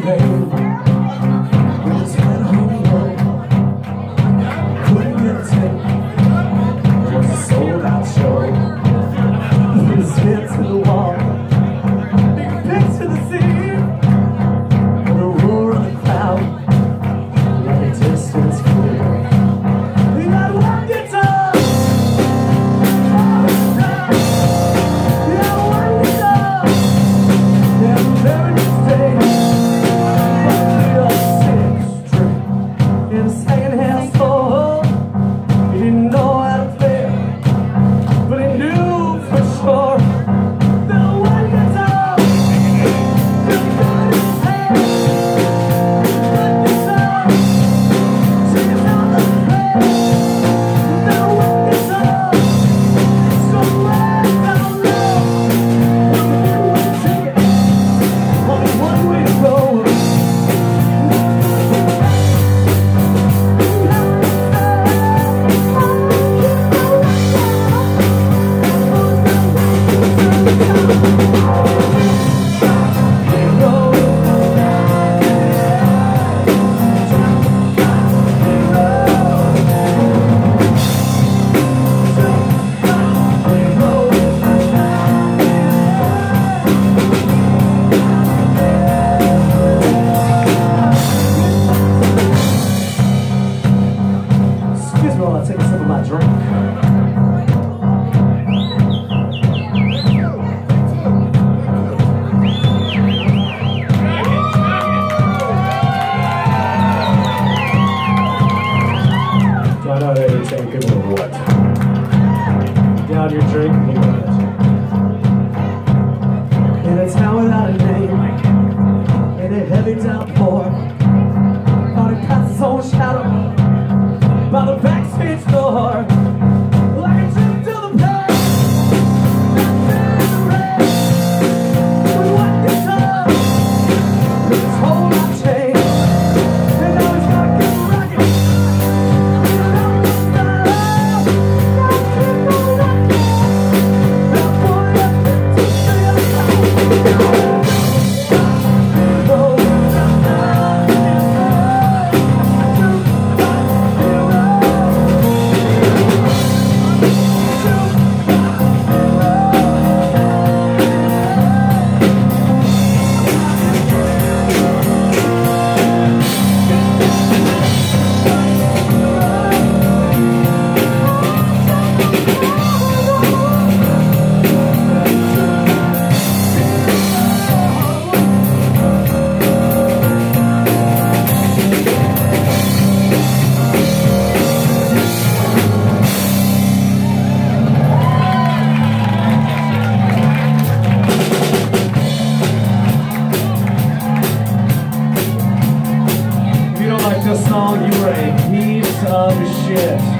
baby. I know that he's saying what? Down your drink and you got it. In a town without a name, in a heavy downpour, on a castle shadow, by the backstage door. piece of shit.